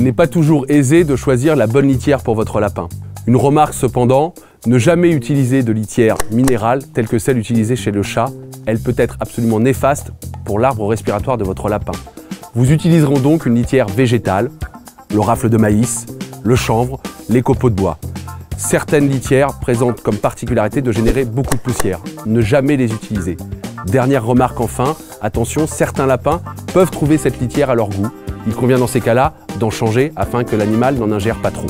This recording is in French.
n'est pas toujours aisé de choisir la bonne litière pour votre lapin. Une remarque cependant, ne jamais utiliser de litière minérale telle que celle utilisée chez le chat. Elle peut être absolument néfaste pour l'arbre respiratoire de votre lapin. Vous utiliserez donc une litière végétale, le rafle de maïs, le chanvre, les copeaux de bois. Certaines litières présentent comme particularité de générer beaucoup de poussière. Ne jamais les utiliser. Dernière remarque enfin, attention, certains lapins peuvent trouver cette litière à leur goût. Il convient dans ces cas-là d'en changer afin que l'animal n'en ingère pas trop.